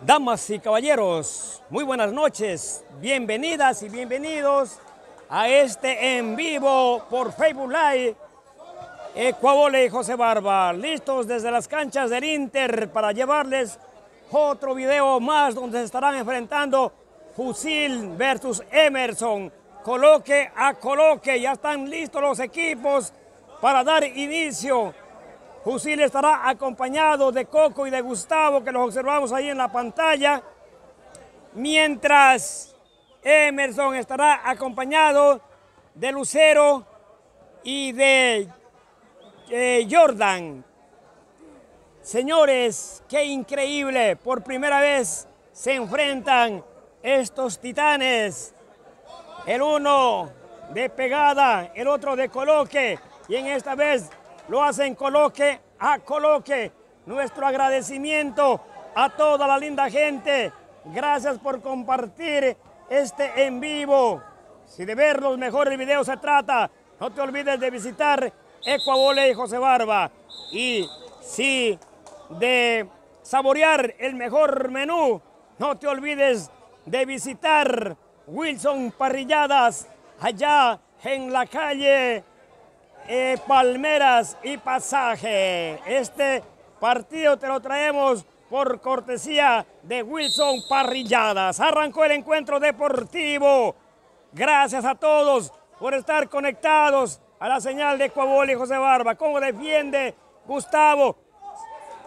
Damas y caballeros, muy buenas noches, bienvenidas y bienvenidos a este en vivo por Facebook Live. Ecuavole y José Barba, listos desde las canchas del Inter para llevarles otro video más donde se estarán enfrentando Fusil versus Emerson. Coloque a coloque, ya están listos los equipos para dar inicio Fusil estará acompañado de Coco y de Gustavo, que los observamos ahí en la pantalla, mientras Emerson estará acompañado de Lucero y de eh, Jordan. Señores, qué increíble, por primera vez se enfrentan estos titanes. El uno de pegada, el otro de coloque, y en esta vez lo hacen coloque a coloque. Nuestro agradecimiento a toda la linda gente. Gracias por compartir este en vivo. Si de ver los mejores videos se trata, no te olvides de visitar Ecuavole y José Barba. Y si de saborear el mejor menú, no te olvides de visitar Wilson Parrilladas allá en la calle eh, Palmeras y Pasaje. Este partido te lo traemos por cortesía de Wilson Parrilladas. Arrancó el encuentro deportivo. Gracias a todos por estar conectados a la señal de Coabol y José Barba. ¿Cómo defiende Gustavo?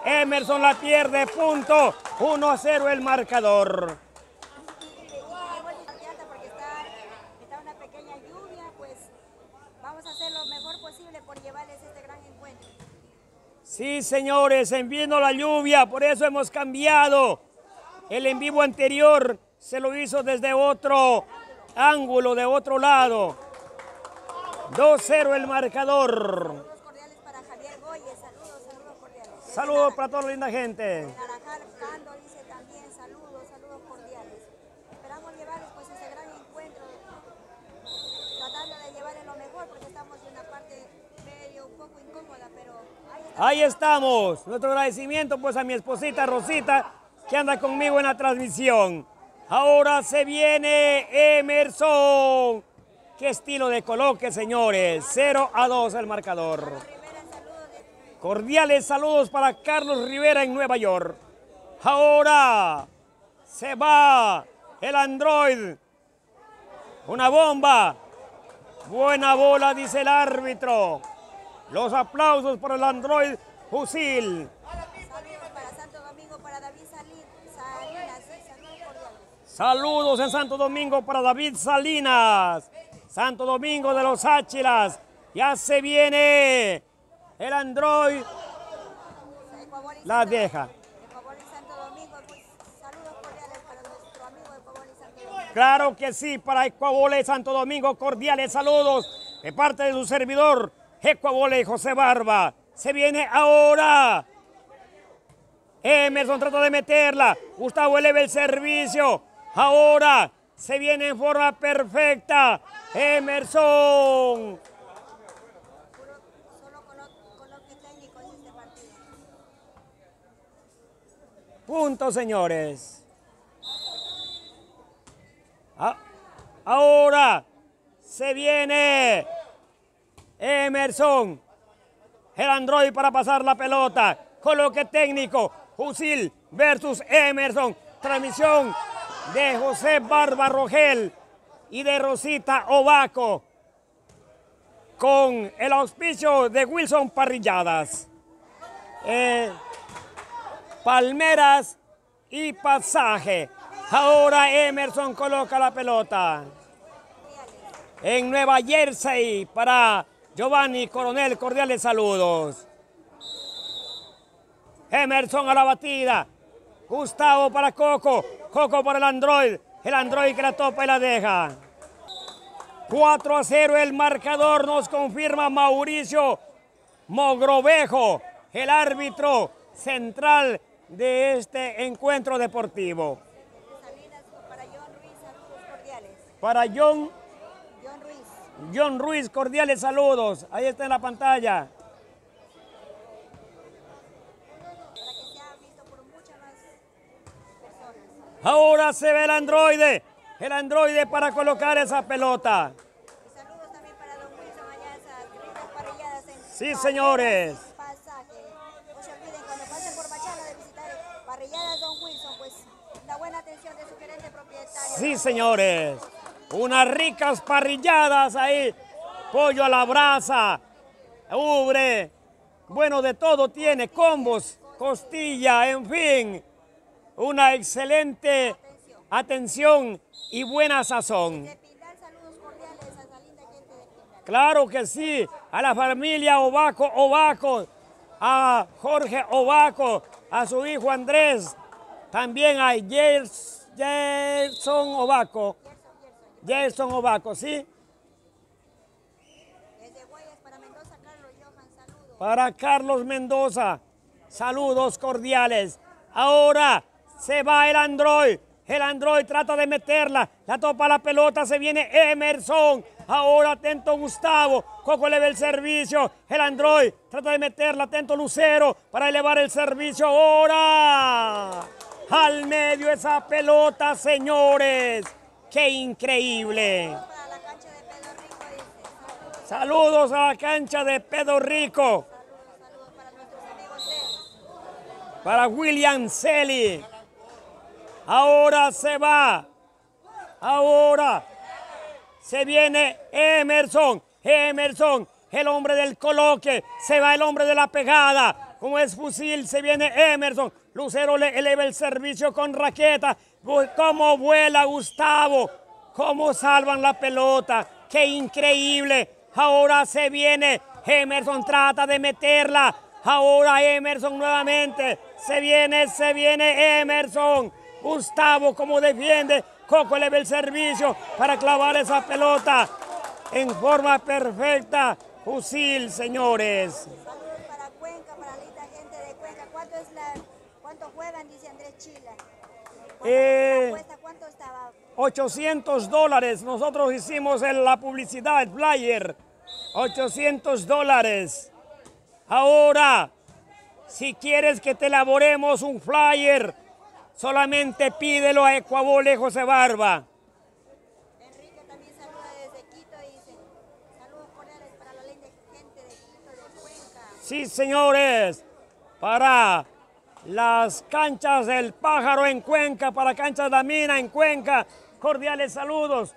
Emerson la pierde, punto. 1 a 0 el marcador. Sí, señores, en viendo la lluvia, por eso hemos cambiado. El en vivo anterior se lo hizo desde otro ángulo, de otro lado. 2-0 el marcador. Saludos cordiales para Javier Goyes, saludos, saludos cordiales. Saludos para toda la linda gente. Naranjal Cando dice también saludos, saludos cordiales. Esperamos llevarles pues ese gran encuentro, tratando de llevarles lo mejor porque estamos en una parte medio un poco incómoda, pero ahí estamos. Nuestro agradecimiento pues a mi esposita Rosita que anda conmigo en la transmisión. Ahora se viene Emerson. Qué estilo de coloque, señores. 0 a 2 el marcador. Cordiales saludos para Carlos Rivera en Nueva York. Ahora se va el Android. Una bomba. Buena bola, dice el árbitro. Los aplausos por el Android Fusil. saludos en Santo Domingo para David Salinas. Santo Domingo de los Áchilas. Ya se viene el Android. La Domingo. Claro que sí, para Ecuavole Santo Domingo, cordiales saludos de parte de su servidor, Ecuavole José Barba. Se viene ahora. Emerson trata de meterla. Gustavo eleva el servicio. Ahora se viene en forma perfecta. Emerson. Punto, señores. A- Ahora se viene Emerson. El Android para pasar la pelota. Coloque técnico. Fusil versus Emerson. Transmisión de José Barba Rogel y de Rosita Ovaco. Con el auspicio de Wilson Parrilladas. Eh, Palmeras y Pasaje. Ahora Emerson coloca la pelota. En Nueva Jersey para Giovanni Coronel, cordiales saludos. Emerson a la batida. Gustavo para Coco. Coco para el Android. El Android que la topa y la deja. 4 a 0 el marcador nos confirma Mauricio Mogrovejo, el árbitro central de este encuentro deportivo. Para John John Ruiz, cordiales saludos. Ahí está en la pantalla. Ahora se ve el androide. El androide para colocar esa pelota. Saludos también para Don Wilson parrilladas en Sí, señores. Pasaje. No se olviden cuando pasen por Machala de visitar parrilladas Don Wilson, pues la buena atención de su gerente propietario. Sí, señores. Unas ricas parrilladas ahí. Pollo a la brasa. Ubre. Bueno, de todo tiene. Combos, costilla, en fin. Una excelente atención y buena sazón. Claro que sí, a la familia Obaco Obaco, a Jorge Obaco, a su hijo Andrés, también a Gers- Gerson Obaco, Gerson Obaco, ¿sí? Desde Guayas para Mendoza, Carlos Johan, saludos. Para Carlos Mendoza, saludos cordiales. Ahora se va el Android. El Android trata de meterla, la topa la pelota, se viene Emerson. Ahora atento Gustavo, Coco eleva el servicio. El Android trata de meterla, atento Lucero para elevar el servicio. Ahora al medio esa pelota, señores. ¡Qué increíble! Saludos, a la cancha de Pedro Rico. para William Selly. Ahora se va. Ahora se viene Emerson. Emerson, el hombre del coloque. Se va el hombre de la pegada. Como es fusil, se viene Emerson. Lucero le eleva el servicio con raqueta. Cómo vuela Gustavo. Cómo salvan la pelota. Qué increíble. Ahora se viene. Emerson trata de meterla. Ahora Emerson nuevamente. Se viene, se viene Emerson. Gustavo como defiende. Coco eleva el servicio para clavar esa pelota en forma perfecta. Fusil, señores. Saludos para Cuenca, para la gente de Cuenca. ¿Cuánto, cuánto juegan? Dice Andrés Chila. ¿Cuánto Eh? ¿Cuánto estaba? 800 dólares. Nosotros hicimos el- la publicidad, el flyer. 800 dólares. Ahora, si quieres que te elaboremos un flyer, solamente pídelo a Ecuabole José Barba. Enrique también saluda desde Quito y dice, saludos cordiales para la gente de Quito, de Cuenca. Sí, señores, para las canchas del pájaro en Cuenca, para canchas de la mina en Cuenca, cordiales saludos.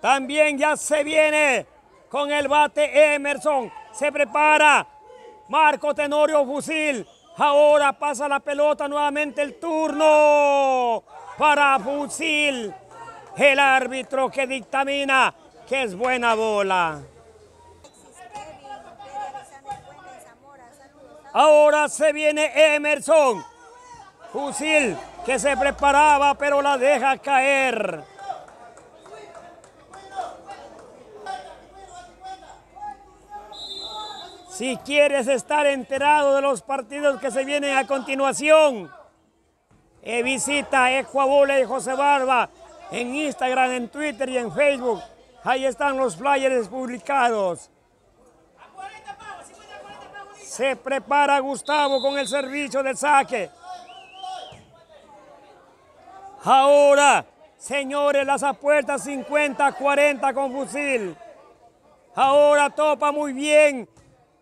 También ya se viene con el bate Emerson, se prepara Marco Tenorio Fusil. Ahora pasa la pelota nuevamente el turno para Fusil. El árbitro que dictamina que es buena bola. Ahora se viene Emerson. Fusil que se preparaba pero la deja caer. Si quieres estar enterado de los partidos que se vienen a continuación, eh, visita Ecuabole y José Barba en Instagram, en Twitter y en Facebook. Ahí están los flyers publicados. Se prepara Gustavo con el servicio de saque. Ahora, señores, las apuestas 50-40 con fusil. Ahora topa muy bien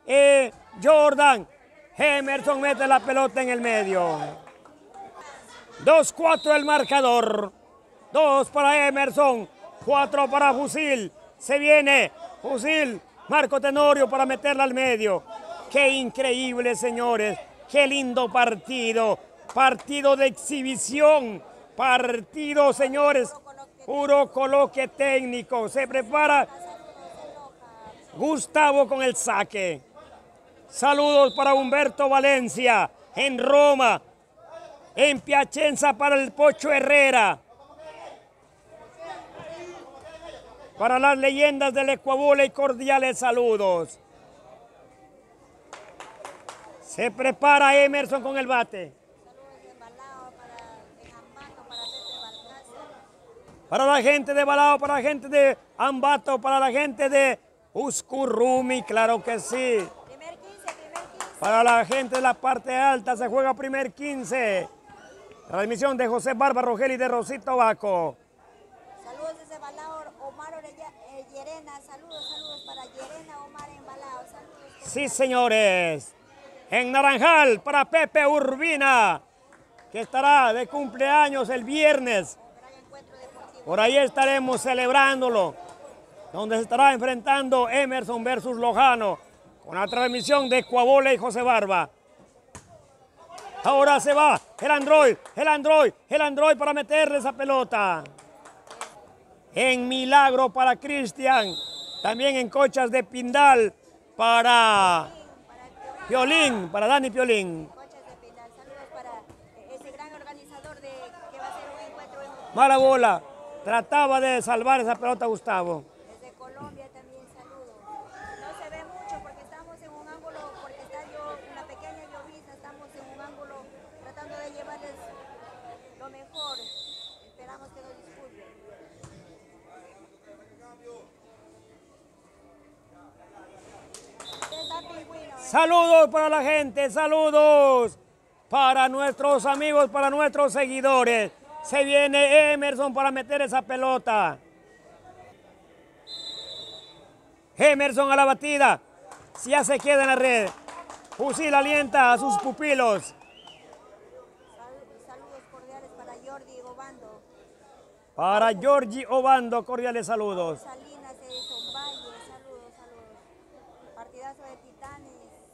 eh, Jordan. Emerson mete la pelota en el medio. 2-4 el marcador. 2 para Emerson. 4 para Fusil. Se viene Fusil. Marco Tenorio para meterla al medio. Qué increíble, señores. Qué lindo partido. Partido de exhibición. Partido, señores. Puro coloque técnico. Se prepara Gustavo con el saque. Saludos para Humberto Valencia en Roma. En Piacenza para el Pocho Herrera. Para las leyendas del Ecuabole y cordiales saludos. Se prepara Emerson con el bate. Para la gente de Balao, para la gente de Ambato, para la gente de Uscurrumi, claro que sí. Primer 15, primer 15. Para la gente de la parte alta se juega primer 15. Transmisión de José Barba Rogel y de Rosito Baco. Saludos desde Balao, Omar Orella, eh, Llerena. Saludos, saludos para Llerena, Omar en Balao. Saludos. Sí, señores. En Naranjal para Pepe Urbina, que estará de cumpleaños el viernes. Por ahí estaremos celebrándolo, donde se estará enfrentando Emerson versus Lojano, con la transmisión de Coabola y José Barba. Ahora se va el Android, el Android, el Android para meterle esa pelota. En Milagro para Cristian, también en Cochas de Pindal para Piolín, para Dani Piolín. Saludos para eh, ese gran organizador de que va a ser un encuentro en- Mala bola, trataba de salvar esa pelota Gustavo. desde Colombia también. Saludos. No se ve mucho porque estamos en un ángulo, porque está yo, una pequeña llovizna, estamos en un ángulo tratando de llevarles lo mejor. Esperamos que nos disculpen. Está pingüino, ¿eh? Saludos para la gente, saludos para nuestros amigos, para nuestros seguidores. Se viene Emerson para meter esa pelota. Emerson a la batida. Si ya se queda en la red. Fusil alienta a sus pupilos. Sal- Saludos cordiales para Jordi Obando, Para Giorgi Obando, cordiales saludos. Salinas de Zomballe, saludos, saludos. Partidazo de Titanes, sí,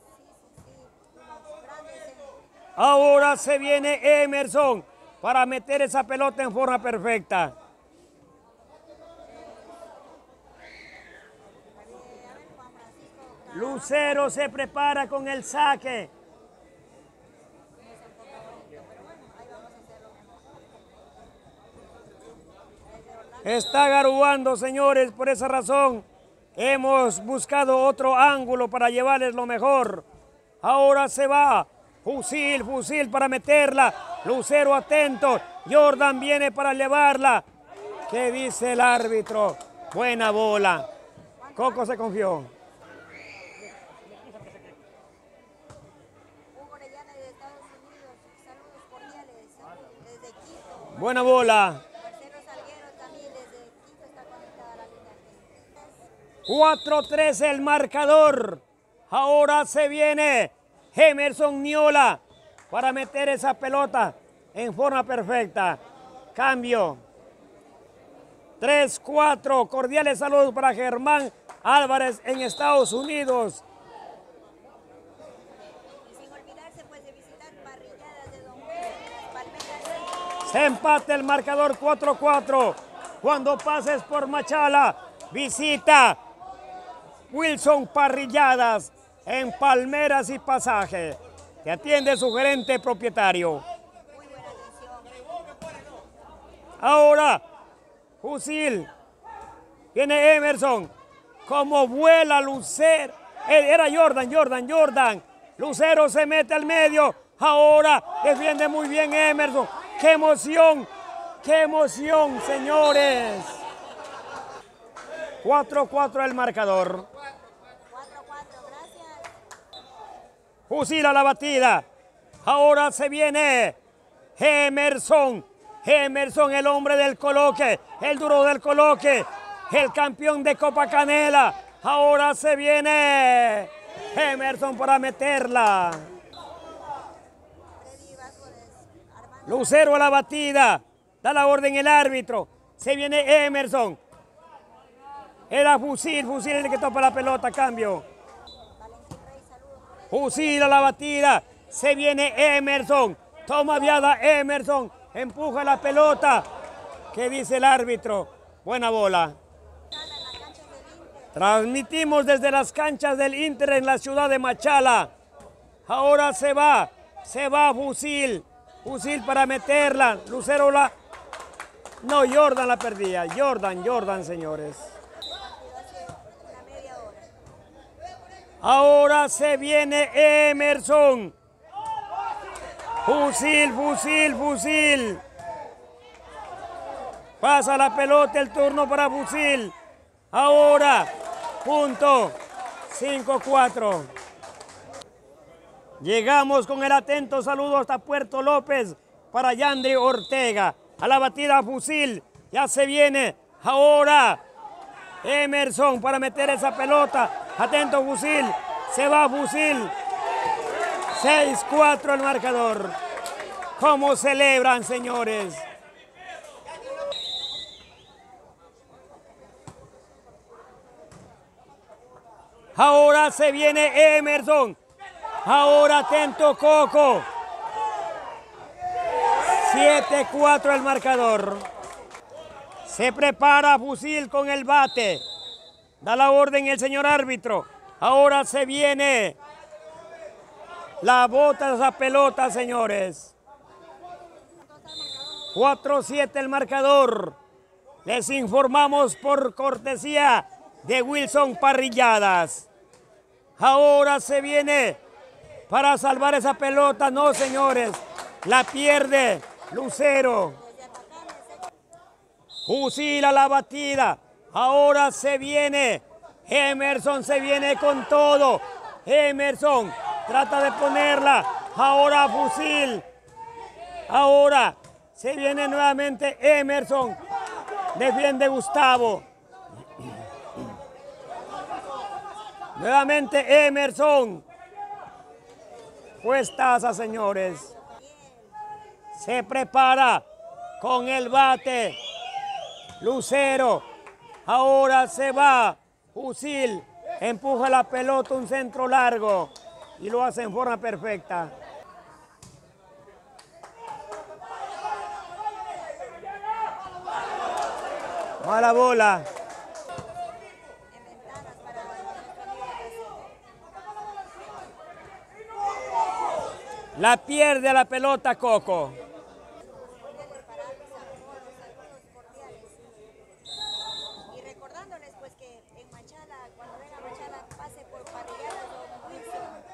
sí, sí, unos grandes. en- Ahora se viene Emerson para meter esa pelota en forma perfecta. Lucero se prepara con el saque. Está garuando, señores, por esa razón hemos buscado otro ángulo para llevarles lo mejor. Ahora se va. Fusil, fusil para meterla. Lucero atento. Jordan viene para llevarla. ¿Qué dice el árbitro? Buena bola. Coco se confió. Buena bola. Línea. 4-3 el marcador. Ahora se viene Emerson Niola para meter esa pelota en forma perfecta. Cambio. 3-4. Cordiales saludos para Germán Álvarez en Estados Unidos. Se empata el marcador 4-4. Cuando pases por Machala, visita Wilson Parrilladas en Palmeras y Pasaje. Te atiende su gerente propietario. Ahora, fusil. Viene Emerson. Como vuela Lucero. Eh, Era Jordan, Jordan, Jordan. Lucero se mete al medio. Ahora defiende muy bien Emerson. ¡Qué emoción! ¡Qué emoción, señores! 4-4 el marcador. 4-4, gracias. Fusil a la batida. Ahora se viene Emerson. Emerson, el hombre del coloque, el duro del coloque, el campeón de Copa Canela. Ahora se viene Emerson para meterla. Lucero a la batida. Da la orden el árbitro. Se viene Emerson. Era fusil, fusil el que topa la pelota, cambio. Valentín Rey, saludos por ahí. Fusil a la batida. Se viene Emerson. Toma viada Emerson. Empuja la pelota. ¿Qué dice el árbitro? Buena bola. Transmitimos desde las canchas del Inter en la ciudad de Machala. Ahora se va. Se va Fusil. Fusil para meterla. Lucero la... No, Jordan la perdía. Jordan, Jordan, señores. Partido hace una media hora. Ahora se viene Emerson. Fusil, fusil, fusil. Pasa la pelota, el turno para fusil. Ahora, punto. 5-4. Llegamos con el atento saludo hasta Puerto López para Yandri Ortega. A la batida fusil. Ya se viene. Ahora Emerson para meter esa pelota. Atento fusil. Se va fusil. 6-4 el marcador. ¿Cómo celebran, señores? Ahora se viene Emerson. Ahora atento Coco. 7-4 el marcador. Se prepara fusil con el bate. Da la orden el señor árbitro. Ahora se viene la bota de esa pelota, señores. 4-7 el marcador. Les informamos por cortesía de Wilson Parrilladas. Ahora se viene para salvar esa pelota. No, señores. La pierde Lucero. Fusila la batida. Ahora se viene. Emerson se viene con todo. Emerson trata de ponerla. Ahora fusil. Ahora se viene nuevamente Emerson. Defiende Gustavo. Nuevamente Emerson. Puestaza, señores. Se prepara con el bate. Lucero. Ahora se va. Fusil. Empuja la pelota un centro largo. Y lo hace en forma perfecta. Mala bola. La pierde la pelota Coco. Y recordándoles pues que en Machala, cuando venga Machala, pase por Parrilladas o Wilson,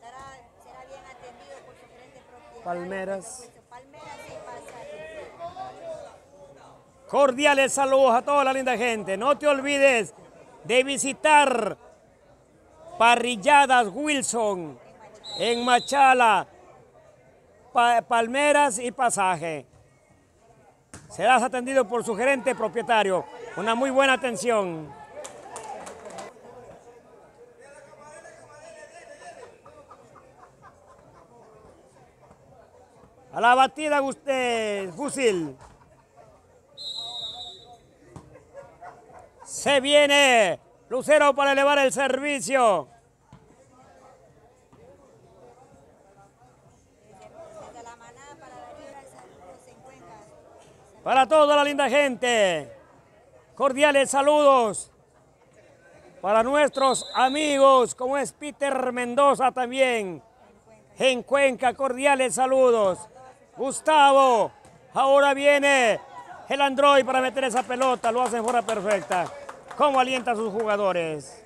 será, será bien atendido por su gerente propietario. Palmeras. Cordiales saludos a toda la linda gente. No te olvides de visitar Parrilladas Wilson en Machala, Pa- Palmeras y Pasaje. Serás atendido por su gerente propietario. Una muy buena atención. A la batida usted, fusil. Se viene Lucero para elevar el servicio. Para toda la linda gente. Cordiales saludos. Para nuestros amigos, como es Peter Mendoza también. En Cuenca, cordiales saludos. Gustavo, ahora viene el Android para meter esa pelota, lo hace en forma perfecta. ¿Cómo alienta a sus jugadores?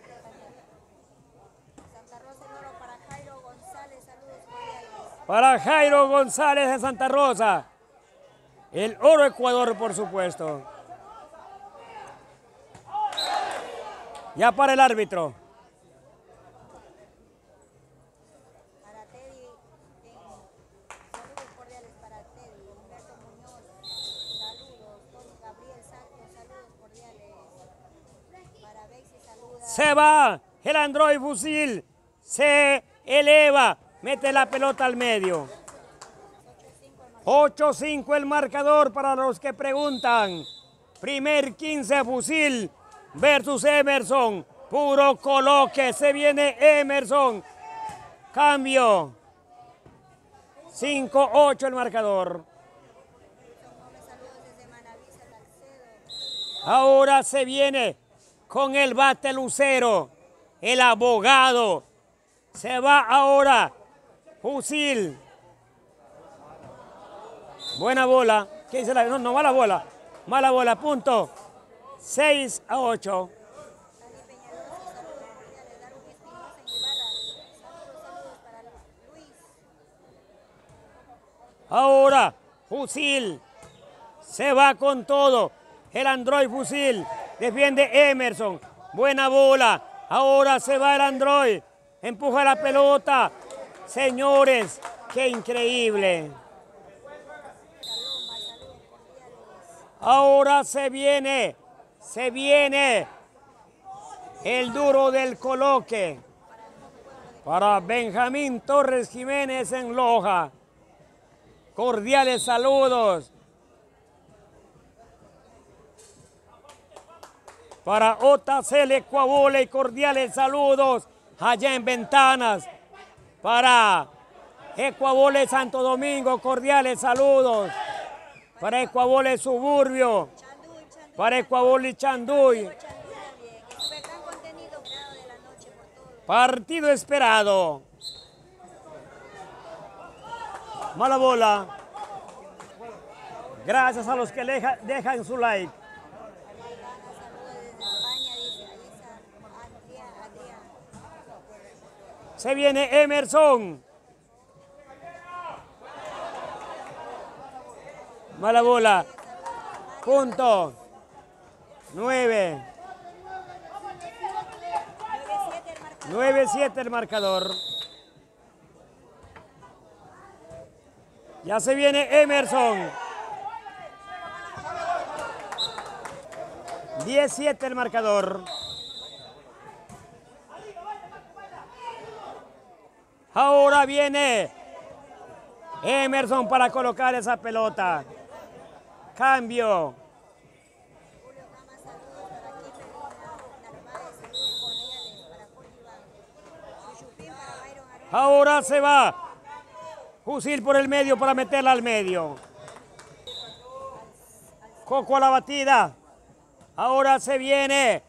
Para Jairo González de Santa Rosa. El oro Ecuador, por supuesto. Ya para el árbitro. Para Teddy, en- saludos cordiales para Teddy. Humberto Muñoz, saludos. Tony Gabriel Santos, saludos cordiales. Para Bexi, saludos. Se va el Android fusil. Se eleva. Mete la pelota al medio. 8-5 el marcador para los que preguntan. Primer 15 fusil versus Emerson. Puro coloque. Se viene Emerson. Cambio. 5-8 el marcador. Ahora se viene con el bate lucero. El abogado. Se va ahora. Fusil. Buena bola. ¿Qué dice la? No, no, mala bola. Mala bola, punto. 6 a 8. Dani Peñalosa, saludos cordiales. Darwin Espinosa en Ibarra. Saludos, saludos para Luis. Ahora, fusil. Se va con todo. El Android fusil. Defiende Emerson. Buena bola. Ahora se va el Android. Empuja la pelota. Señores, qué increíble. Ahora se viene. Se viene. El duro del coloque. Para Benjamín Torres Jiménez en Loja. Cordiales saludos. Para Otacele Coabule y cordiales saludos allá en Ventanas. Para Ecuabole Santo Domingo, cordiales saludos. Para Ecuabole Suburbio. Para Ecuabole Chanduy. Partido esperado. Mala bola. Gracias a los que deja- dejan su like. Gana, saludos desde España, dice. Ahí está Adrián, Adrián. Se viene Emerson. Mala bola. Punto. Nueve. 9-7 el 9-7 marcador. el marcador. Ya se viene Emerson. 17 el marcador. Ahora viene Emerson para colocar esa pelota. Cambio. Ahora se va. Fusil por el medio para meterla al medio. Coco a la batida. Ahora se viene.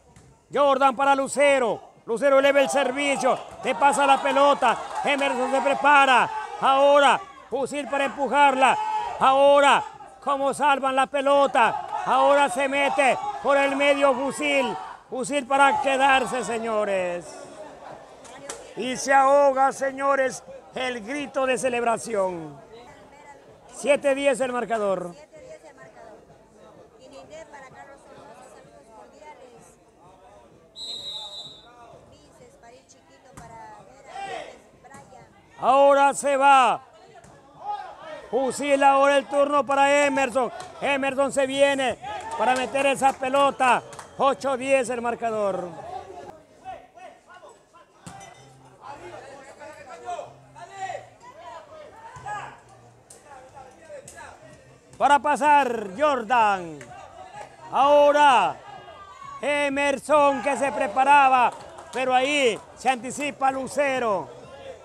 Jordan para Lucero. Lucero eleva el servicio. Le pasa la pelota. Emerson se prepara. Ahora. Fusil para empujarla. Ahora. Como salvan la pelota. Ahora se mete por el medio fusil. Fusil para quedarse, señores. Y se ahoga, señores, el grito de celebración. 7-10 el marcador. 7-10 el marcador. Inindé para Carlos Sornosa, saludos cordiales. Vices, París Chiquito para Vera López, Brian. Ahora se va. Fusil ahora el turno para Emerson. Emerson se viene para meter esa pelota. 8-10 el marcador. Para pasar Jordan. Ahora Emerson que se preparaba, pero ahí se anticipa Lucero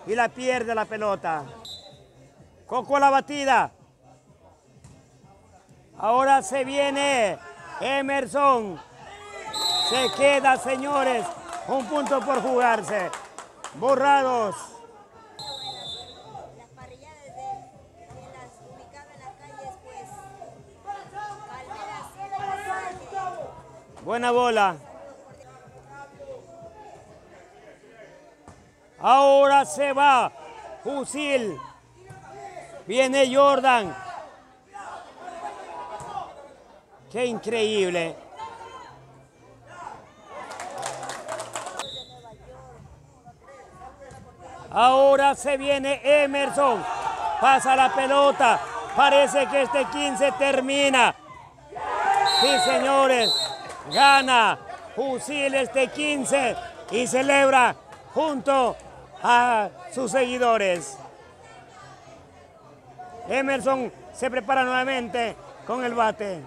y la pierde la pelota. Coco la batida. Ahora se viene Emerson. Se queda, señores, un punto por jugarse. Borrados. Las parrilladas de, de las ubicadas en las calles, pues. Palmeras, Pasaje. Buena bola. Ahora se va. Fusil. Viene Jordan. Qué increíble. Ahora se viene Emerson. Pasa la pelota. Parece que este 15 termina. Sí, señores. Gana Fusil este 15 y celebra junto a sus seguidores. Emerson se prepara nuevamente con el bate.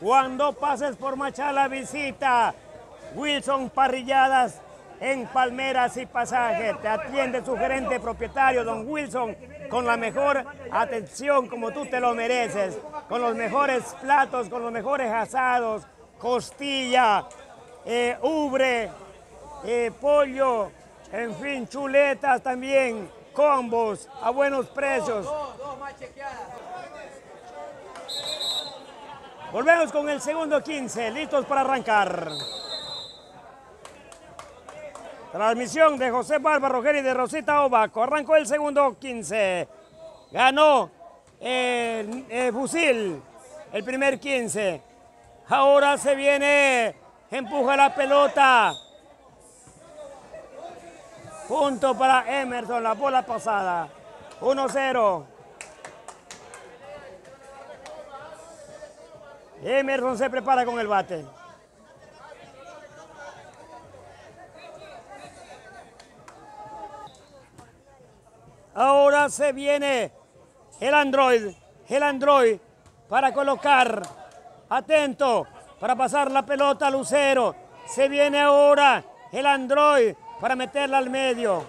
Cuando pases por Machala visita Wilson Parrilladas en Palmeras y Pasaje. Te atiende su gerente propietario, don Wilson, con la mejor atención como tú te lo mereces, con los mejores platos, con los mejores asados, costilla, eh, ubre, eh, pollo, en fin, chuletas también, combos a buenos precios. Volvemos con el segundo 15, listos para arrancar. Transmisión de José Barba Rogeri y de Rosita Obaco. Arrancó el segundo 15. Ganó el, el fusil, el primer 15. Ahora se viene, empuja la pelota. Punto para Emerson, la bola pasada. 1-0. Emerson se prepara con el bate. Ahora se viene el Android, el Android para colocar, atento, para pasar la pelota a Lucero. Se viene ahora el Android para meterla al medio.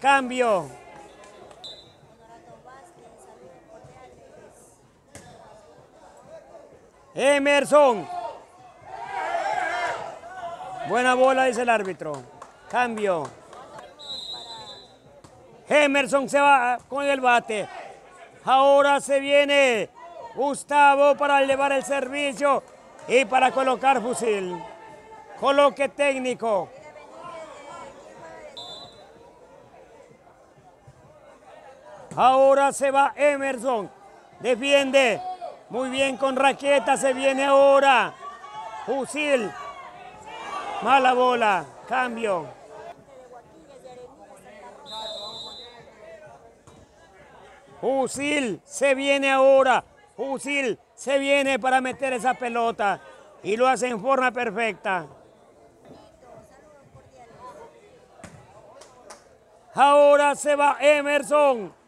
Cambio. Emerson. Buena bola, dice el árbitro. Cambio. Emerson se va con el bate. Ahora se viene Gustavo para elevar el servicio y para colocar fusil. Coloque técnico. Ahora se va Emerson. Defiende. Muy bien con raqueta. Se viene ahora. Fusil. Mala bola. Cambio. Fusil. Se viene ahora. Fusil. Se viene para meter esa pelota. Y lo hace en forma perfecta. Ahora se va Emerson.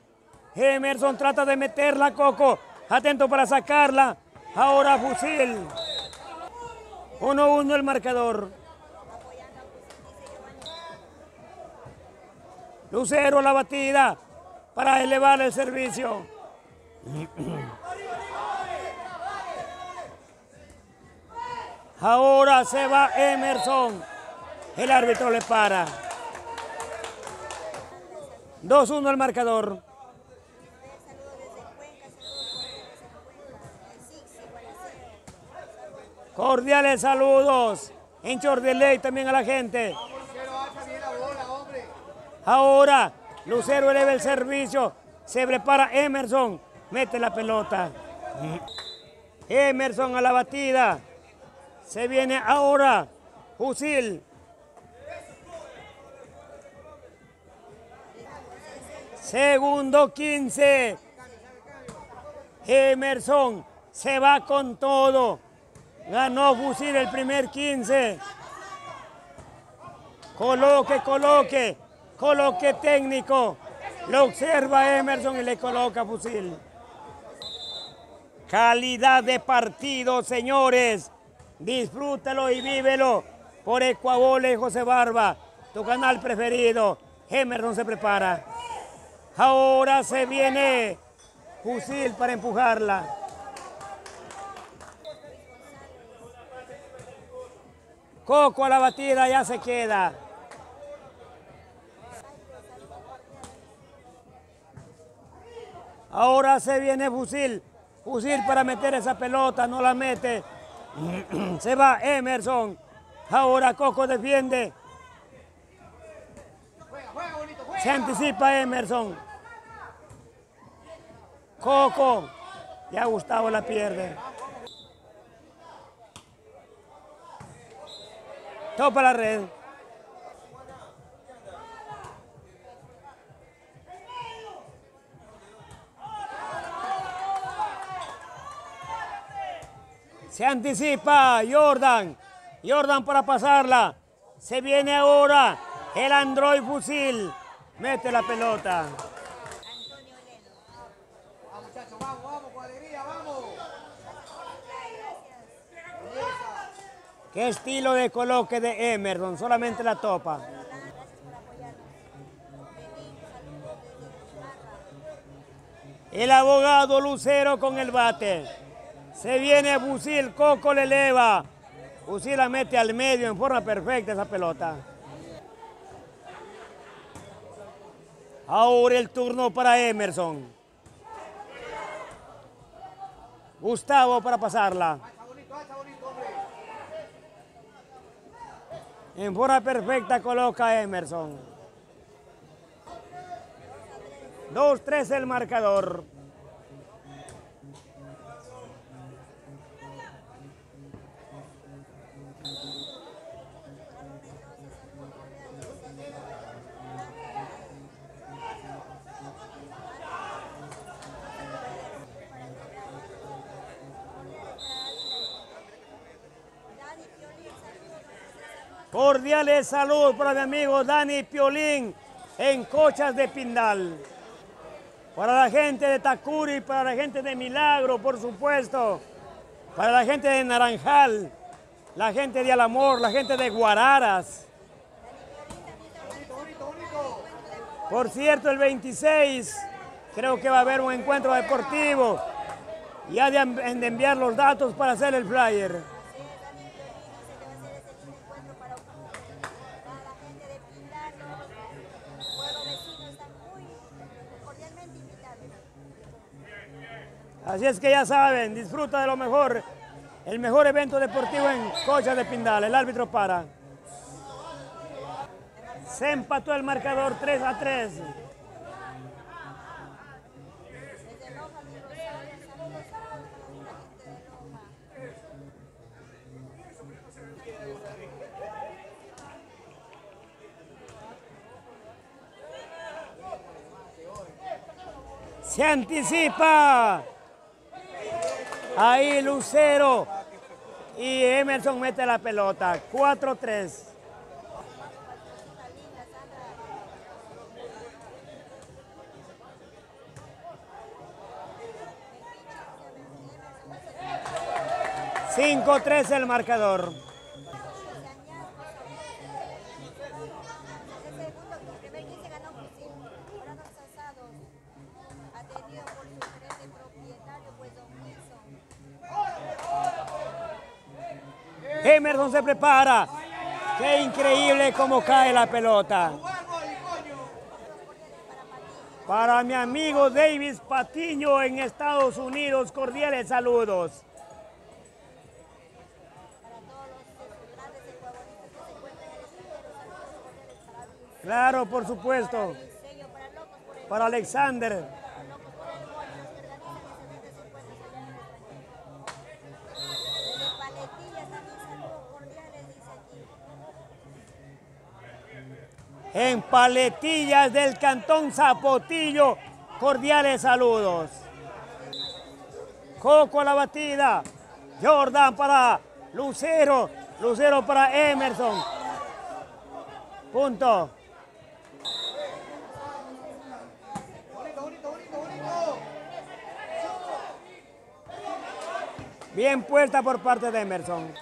Emerson trata de meterla, Coco. Atento para sacarla. Ahora fusil. 1-1 el marcador. Lucero la batida para elevar el servicio. Ahora se va Emerson. El árbitro le para. 2-1 el marcador. Cordiales saludos. En Ley también a la gente. Ahora, Lucero eleva el servicio. Se prepara Emerson. Mete la pelota. Emerson a la batida. Se viene ahora. Fusil. Segundo 15. Emerson se va con todo. Ganó Fusil el primer 15. Coloque, coloque. Coloque técnico. Lo observa Emerson y le coloca Fusil. Calidad de partido, señores. Disfrútalo y vívelo por Ecuabole José Barba, tu canal preferido. Emerson se prepara. Ahora se viene fusil para empujarla. Coco a la batida ya se queda. Ahora se viene fusil. Fusil para meter esa pelota, no la mete. Se va Emerson. Ahora Coco defiende. Se anticipa Emerson. Coco. Ya Gustavo la pierde. Topa la red. Se anticipa Jordan. Jordan para pasarla. Se viene ahora el Android Fusil. Mete la pelota. Vamos muchachos, vamos, vamos, con alegría, vamos. ¿Qué estilo de coloque de Emerson? Solamente la topa. El abogado Lucero con el bate. Se viene Busil, Coco le eleva. Busil la mete al medio en forma perfecta esa pelota. Ahora el turno para Emerson. Gustavo para pasarla. En forma perfecta coloca Emerson. 2-3 el marcador. Cordiales saludos para mi amigo Dani Piolín en Cochas de Pindal. Para la gente de Tacuri, para la gente de Milagro, por supuesto. Para la gente de Naranjal, la gente de Alamor, la gente de Guararas. Por cierto, el 26 creo que va a haber un encuentro deportivo. Ya de, de enviar los datos para hacer el flyer. Así es que ya saben, disfruta de lo mejor, el mejor evento deportivo en Cocha de Pindal. El árbitro para. Se empató el marcador 3 a 3. Se anticipa. Ahí Lucero. Y Emerson mete la pelota. 4-3. Cinco tres el marcador. Emerson se prepara. Qué increíble cómo cae la pelota. Para mi amigo Davis Patiño en Estados Unidos, cordiales saludos. Claro, por supuesto. Para Alexander. En Paletillas del Cantón Zapotillo. Cordiales saludos. Coco a la batida. Jordan para Lucero. Lucero para Emerson. Punto. Bien puesta por parte de Emerson.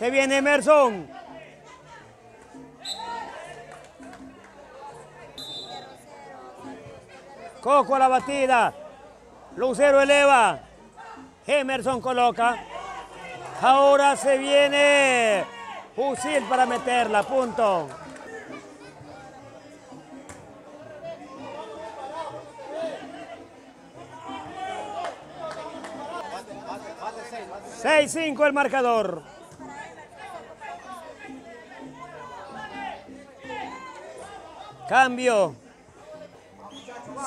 Se viene Emerson. Coco a la batida. Lucero eleva. Emerson coloca. Ahora se viene fusil para meterla. Punto. Seis, cinco el marcador. Cambio.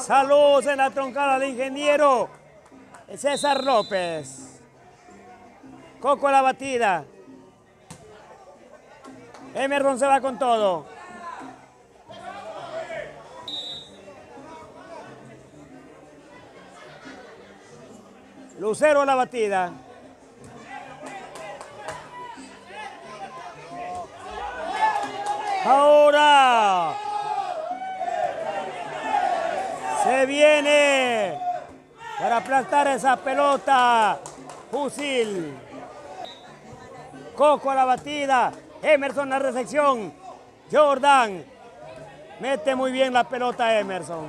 Saludos en la troncada del ingeniero César López. Coco la batida. Emerson se va con todo. Lucero la batida. Ahora se viene para aplastar esa pelota. Fusil. Coco a la batida. Emerson la recepción. Jordan. Mete muy bien la pelota Emerson.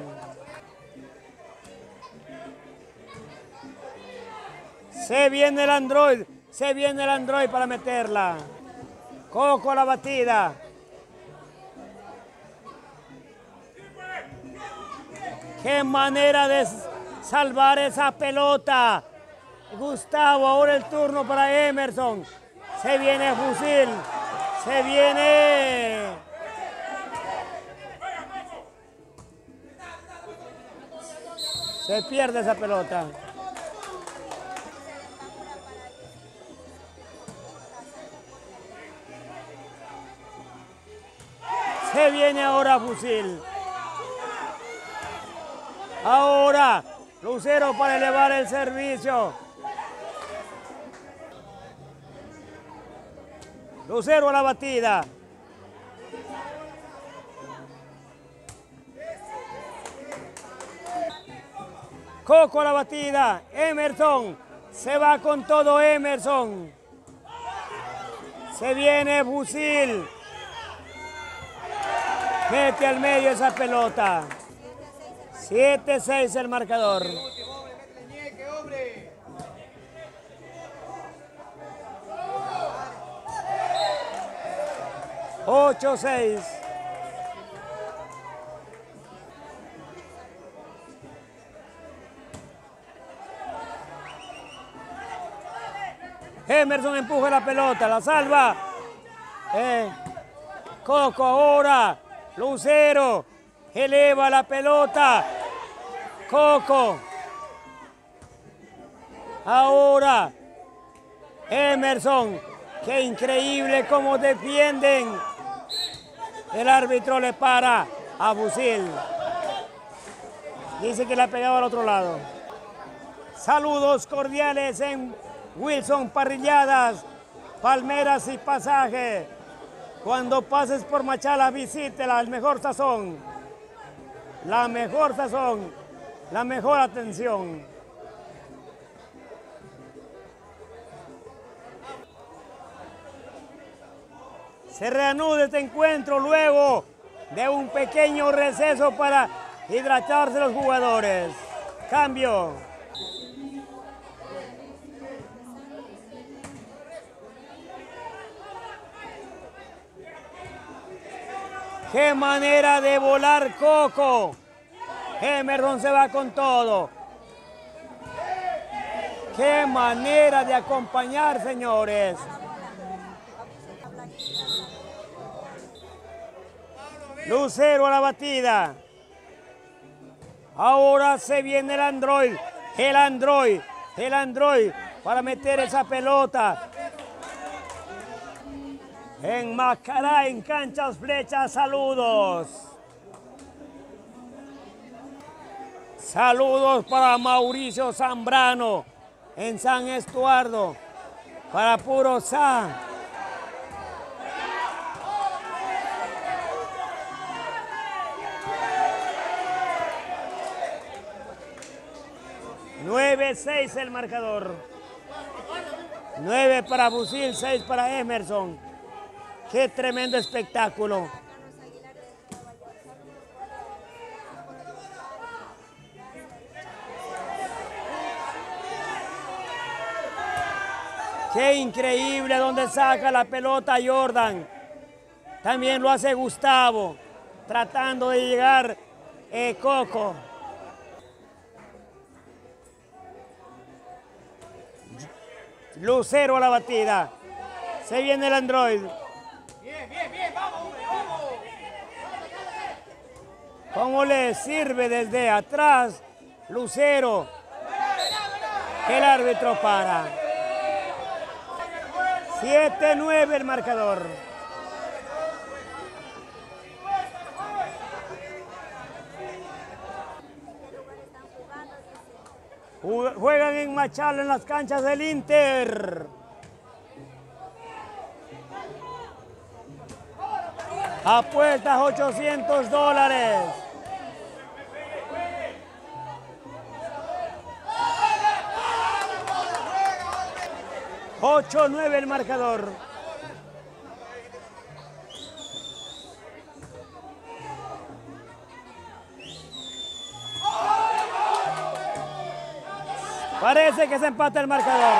Se viene el Android. Se viene el Android para meterla. Coco a la batida. Qué manera de salvar esa pelota. Gustavo, ahora el turno para Emerson. Se viene fusil. Se viene. Se pierde esa pelota. Se viene ahora fusil. Ahora Lucero para elevar el servicio. Lucero a la batida. Coco a la batida. Emerson. Se va con todo Emerson. Se viene Fusil. Mete al medio esa pelota. 7-6 el marcador. Ocho, seis. Emerson empuja la pelota, la salva. Eh, Coco ahora, Lucero, eleva la pelota. Coco. Ahora, Emerson, qué increíble cómo defienden. El árbitro le para a Fusil. Dice que le ha pegado al otro lado. Saludos cordiales en Wilson Parrilladas, Palmeras y Pasaje. Cuando pases por Machala, visítela, el mejor sazón. La mejor sazón, la mejor atención. Se reanuda este encuentro luego de un pequeño receso para hidratarse los jugadores. Cambio. ¡Qué manera de volar Coco! Emerson se va con todo. ¡Qué manera de acompañar, señores! Lucero a la batida. Ahora se viene el Android. El Android. El Android para meter esa pelota. En Macará, en Canchas Flechas, saludos. Saludos para Mauricio Zambrano en San Estuardo. Para Puro San. Nueve, seis el marcador. Nueve para Busil, seis para Emerson. Qué tremendo espectáculo. Qué increíble donde saca la pelota Jordan. También lo hace Gustavo, tratando de llegar eh, Coco. Lucero a la batida. Se viene el Android. Bien, bien, bien, vamos, hombre, vamos. ¿Cómo le sirve desde atrás Lucero? El árbitro para. 7-9 el marcador. Ju- Juegan en Machala en las canchas del Inter. Apuestas 800 dólares. Ocho nueve el marcador. Parece que se empata el marcador.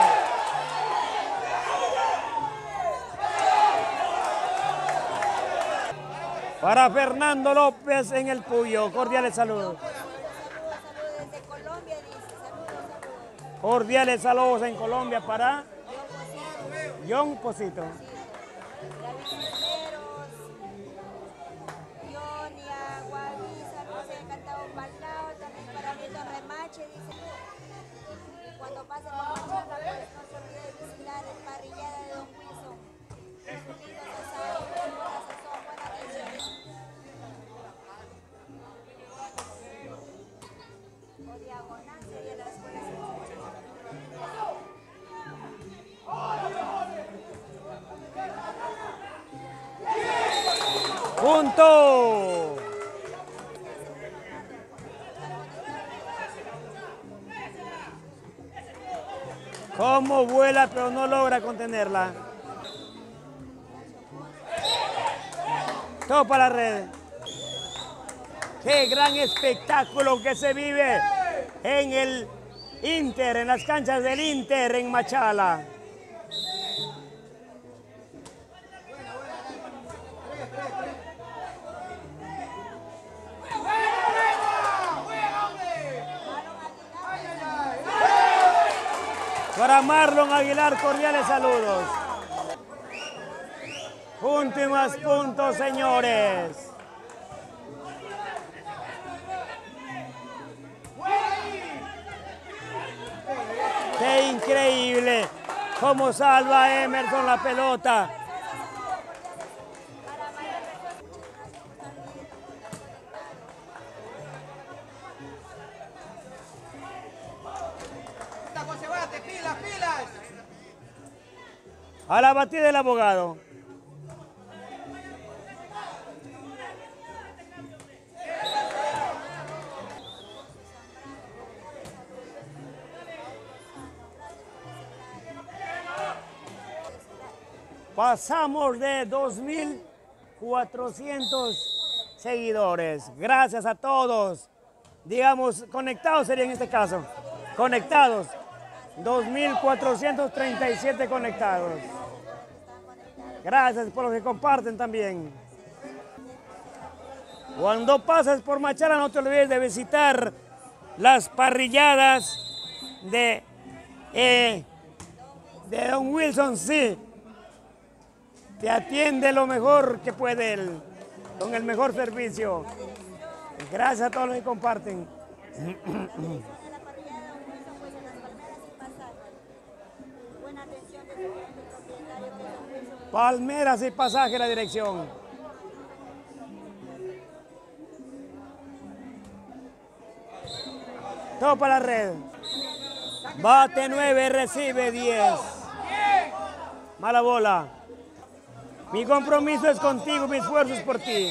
Para Fernando López en el Puyo. Cordiales saludos. Cordiales saludos en Colombia para John Posito. Pero no logra contenerla. Todo para la red. Qué gran espectáculo que se vive en el Inter, en las canchas del Inter en Machala. Para Marlon Aguilar, cordiales saludos. Más puntos, señores. Qué increíble cómo salva Emerson la pelota. A la batida del abogado. Pasamos de 2.400 seguidores. Gracias a todos. Digamos, conectados sería en este caso. Conectados. 2.437 conectados. Gracias por los que comparten también. Cuando pases por Machala no te olvides de visitar las parrilladas de, eh, de Don Wilson, sí. Te atiende lo mejor que puede él, con el mejor servicio. Gracias a todos los que comparten. de la parrillada un gusto pues en las palmeras y pasajes. Buena atención de su del propietario que es un Wilson. Palmeras y pasaje la dirección. Todo para la red. Bate 9, recibe 10. Mala bola. Mi compromiso es contigo, mi esfuerzo es por ti.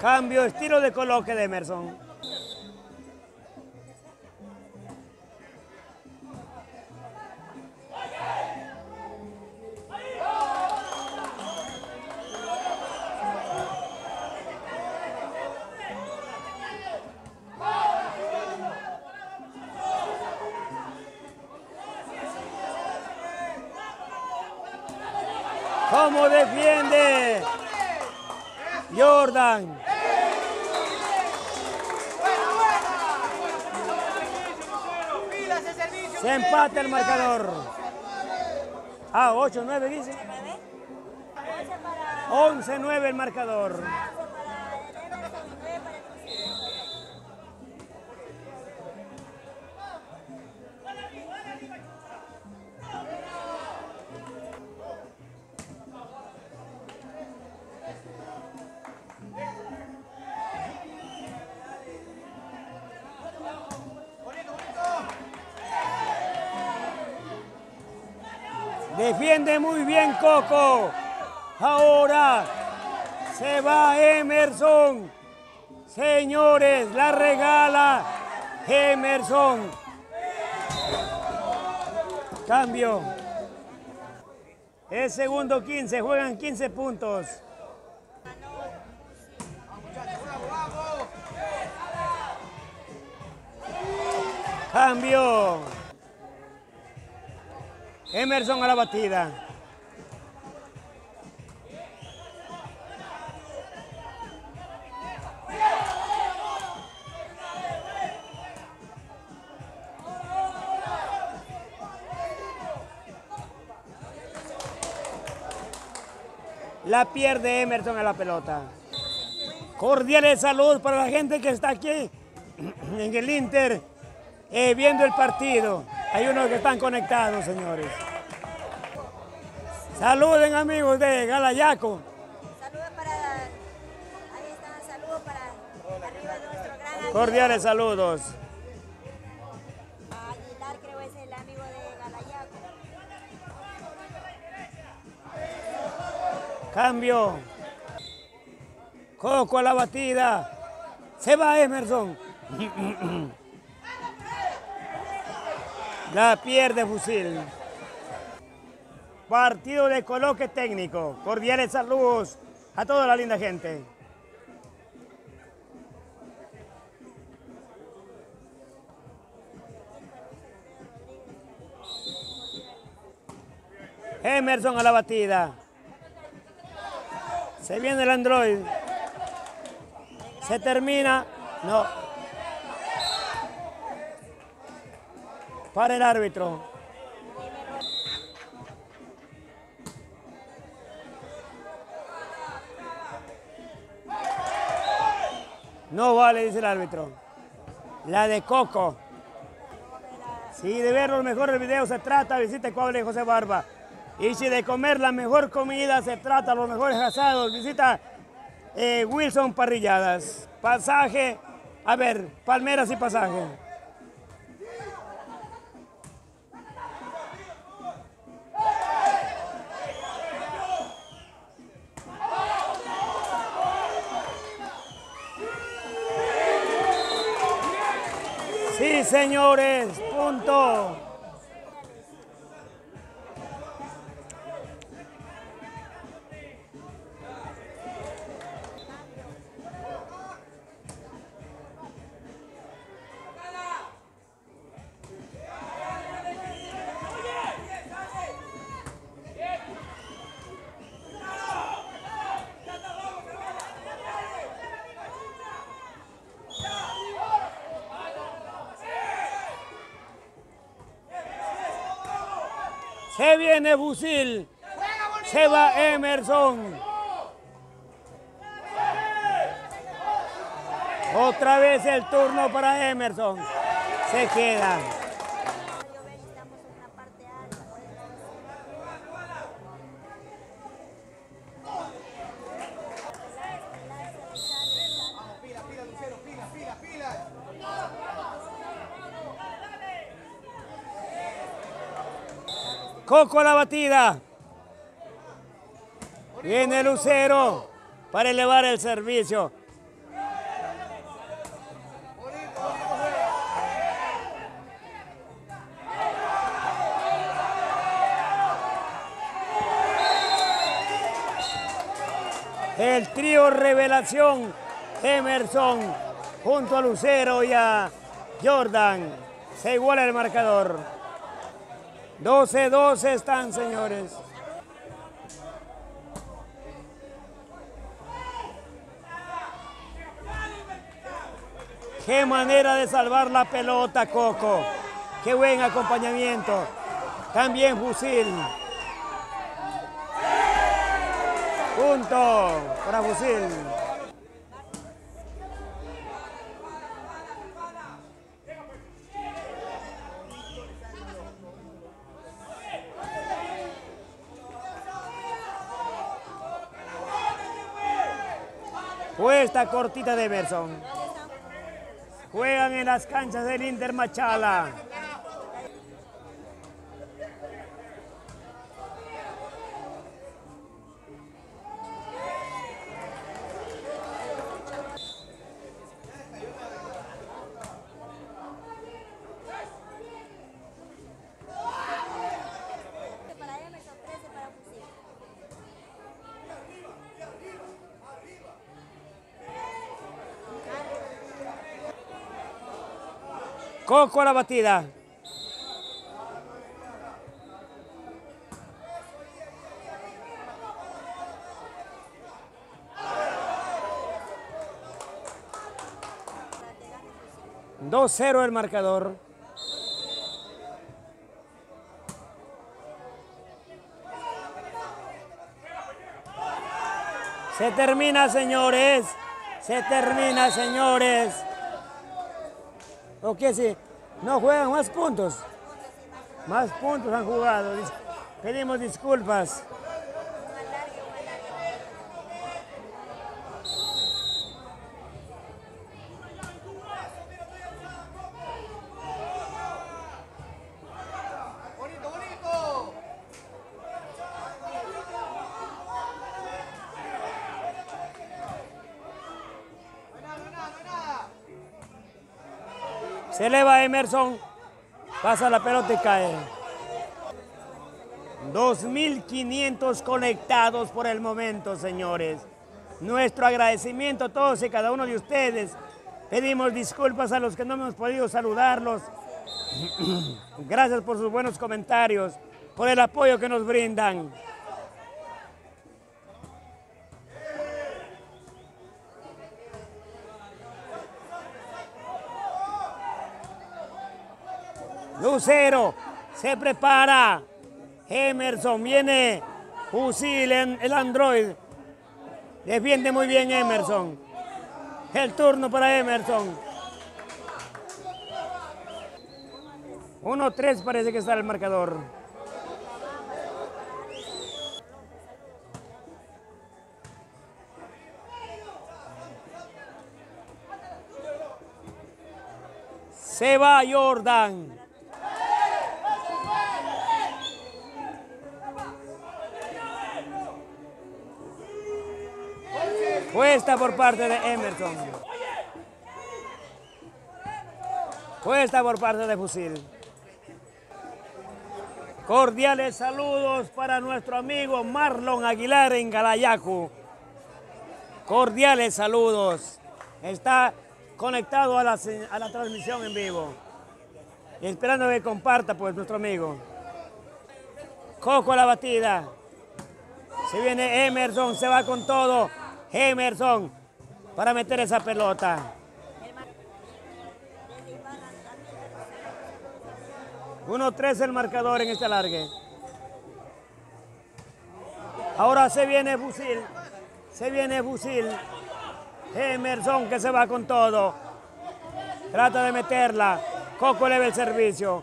Cambio, estilo de coloque de Emerson. Empata el marcador. Ah, 8-9 dice. 11 para, 11-9 el marcador. Muy bien Coco. Ahora se va Emerson. Señores, la regala Emerson. Cambio. Es segundo 15, juegan 15 puntos. Cambio. Emerson a la batida. Pierde Emerson a la pelota. Cordiales saludos para la gente que está aquí en el Inter eh, viendo el partido. Hay unos que están conectados, señores. Saluden amigos de Galayaco. Saludos para, ahí están, saludos para Cordiales saludos. Cambio. Coco a la batida. Se va Emerson. La pierde fusil. Partido de coloque técnico. Cordiales saludos a toda la linda gente. Emerson a la batida. Se viene el Android. Se termina. No. Para el árbitro. No vale, dice el árbitro. La de Coco. Si de ver los mejores videos se trata, visite Cuadre José Barba. Y si de comer la mejor comida se trata, los mejores asados, visita eh, Wilson Parrilladas. Pasaje, a ver, palmeras y pasaje. Sí, señores, punto. Viene Busil. Se va Emerson. Otra vez el turno para Emerson. Se queda. Yo ven, estamos en una parte alta. por eso Pila, pila, Lucero, pila, pila, pila. Coco a la batida. Viene Lucero para elevar el servicio. El trío revelación Emerson junto a Lucero y a Jordan. Se iguala el marcador. 12-12 están, señores. Qué manera de salvar la pelota, Coco. Qué buen acompañamiento. También fusil. Punto para fusil. Puesta cortita de Emerson. Juegan en las canchas del Inter Machala. Coco a la batida. Dos 0 el marcador. Se termina, señores. Se termina, señores. ¿O qué si no juegan más puntos? Más puntos han jugado. Pedimos disculpas. Eleva Emerson. Pasa la pelota y cae. 2.500 conectados por el momento, señores. Nuestro agradecimiento a todos y cada uno de ustedes. Pedimos disculpas a los que no hemos podido saludarlos. Gracias por sus buenos comentarios, por el apoyo que nos brindan. Lucero se prepara. Emerson viene. Fusil en el Android. Defiende muy bien Emerson. El turno para Emerson. 1-3 parece que está el marcador. Se va Jordan. Puesta por parte de Emerson. Puesta por parte de Fusil. Cordiales saludos para nuestro amigo Marlon Aguilar en Galayacu. Cordiales saludos. Está conectado a la, a la transmisión en vivo. Y esperando que comparta pues nuestro amigo. Coco la batida. Se viene Emerson, se va con todo. Emerson para meter esa pelota. 1-3 el marcador en este alargue. Ahora se viene Fusil. Se viene Fusil. Emerson que se va con todo. Trata de meterla. Coco eleva el servicio.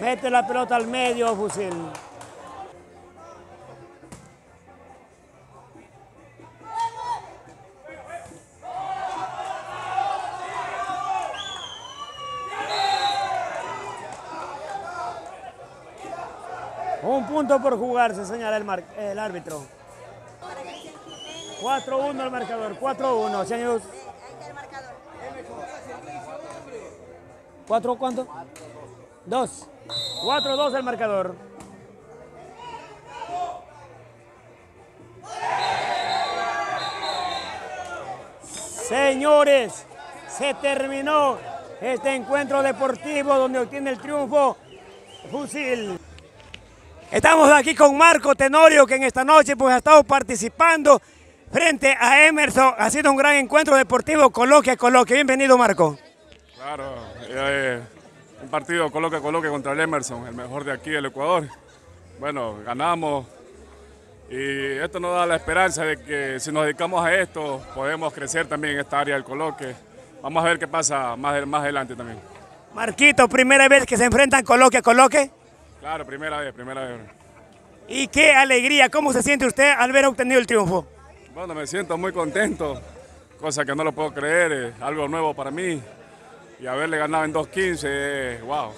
Mete la pelota al medio, Fusil. Un punto por jugarse, señala el, mar- el árbitro. 4-1 el marcador, 4-1, señor. Ahí está el marcador. ¿Cuatro cuánto? Dos. 4-2 el marcador. Señores, se terminó este encuentro deportivo donde obtiene el triunfo Fusil. Estamos aquí con Marco Tenorio, que en esta noche pues, ha estado participando frente a Emerson. Ha sido un gran encuentro deportivo, coloque a coloque. Bienvenido, Marco. Claro, eh, un partido coloque a coloque contra el Emerson, el mejor de aquí del Ecuador. Bueno, ganamos y esto nos da la esperanza de que si nos dedicamos a esto podemos crecer también en esta área del coloque. Vamos a ver qué pasa más, más adelante también. Marquito, primera vez que se enfrentan coloque a coloque. Claro, primera vez, primera vez. Y qué alegría, ¿cómo se siente usted al ver obtenido el triunfo? Bueno, me siento muy contento, cosa que no lo puedo creer, es algo nuevo para mí. Y haberle ganado en 2.15, eh, wow.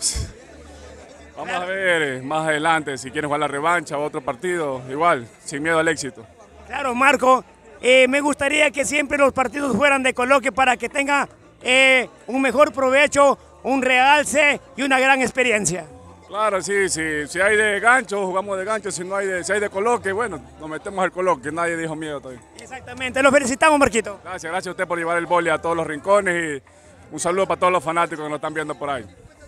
Vamos a ver eh, más adelante si quieren jugar la revancha o otro partido, igual, sin miedo al éxito. Claro, Marco, eh, me gustaría que siempre los partidos fueran de coloque para que tenga eh, un mejor provecho, un realce y una gran experiencia. Claro, sí, sí, si hay de gancho, jugamos de gancho, si no hay de, si hay de coloque, bueno, nos metemos al coloque, nadie dijo miedo todavía. Exactamente, lo felicitamos, Marquito. Gracias, gracias a usted por llevar el boli a todos los rincones y un saludo para todos los fanáticos que nos están viendo por ahí.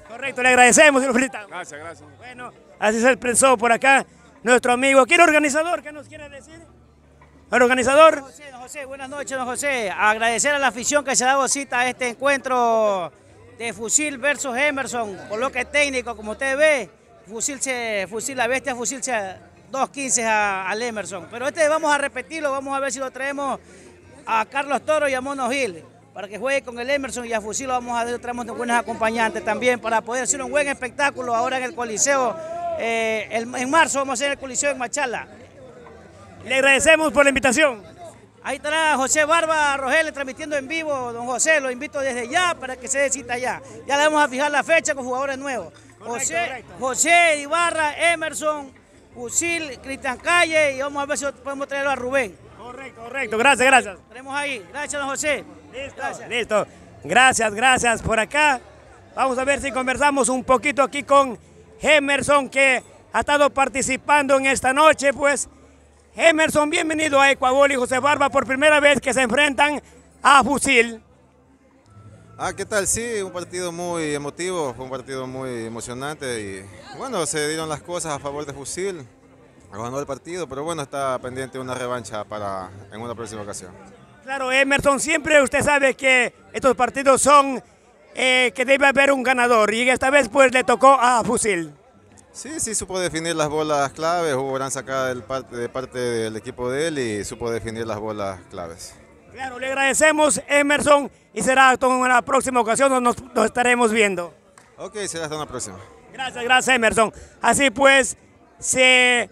Correcto, le agradecemos y lo felicitamos. Gracias, gracias. Bueno, así se expresó por acá nuestro amigo. ¿Quién organizador? ¿Qué nos quiere decir? ¿El organizador? José, don José, buenas noches, don José. Agradecer a la afición que se ha dado cita a este encuentro de Fusil versus Emerson. Coloque técnico, como usted ve, Fusil, se, fusil la bestia, Fusil se 2.15 a- al Emerson. Pero este vamos a repetirlo, vamos a ver si lo traemos a Carlos Toro y a Mono Gil para que juegue con el Emerson y a Fusil lo vamos a dar, traemos de buenos acompañantes también para poder hacer un buen espectáculo ahora en el Coliseo. Eh, en marzo vamos a hacer el Coliseo en Machala. Le agradecemos por la invitación. Ahí estará José Barba Rogel transmitiendo en vivo. Don José, lo invito desde ya para que se dé cita ya. Ya le vamos a fijar la fecha con jugadores nuevos. José, correcto. José Ibarra, Emerson, Fusil, Cristian Calle y vamos a ver si podemos traerlo a Rubén. Correcto, correcto. Gracias, gracias. Tenemos ahí. Gracias, don José. Listo, Gracias. listo. Gracias, gracias. Por acá Vamos a ver si conversamos un poquito aquí con Emerson que ha estado participando en esta noche. Pues Emerson, bienvenido a Ecuador y José Barba por primera vez que se enfrentan a Fusil. Ah, ¿qué tal? Sí, un partido muy emotivo, fue un partido muy emocionante y bueno, se dieron las cosas a favor de Fusil, ganó el partido, pero bueno, está pendiente una revancha para en una próxima ocasión. Claro, Emerson, siempre usted sabe que estos partidos son eh, que debe haber un ganador y esta vez pues le tocó a Fusil. Sí, sí, supo definir las bolas claves, hubo gran sacada del parte, de parte del equipo de él y supo definir las bolas claves. Claro, le agradecemos Emerson y será hasta una próxima ocasión donde nos, nos estaremos viendo. Ok, será hasta una próxima. Gracias, gracias Emerson. Así pues, se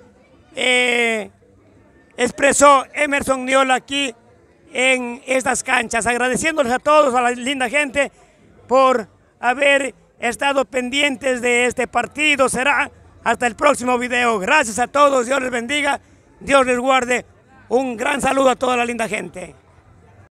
eh, expresó Emerson Niola aquí en estas canchas, agradeciéndoles a todos, a la linda gente, por haber estado pendientes de este partido. Será hasta el próximo video. Gracias a todos, Dios les bendiga, Dios les guarde. Un gran saludo a toda la linda gente.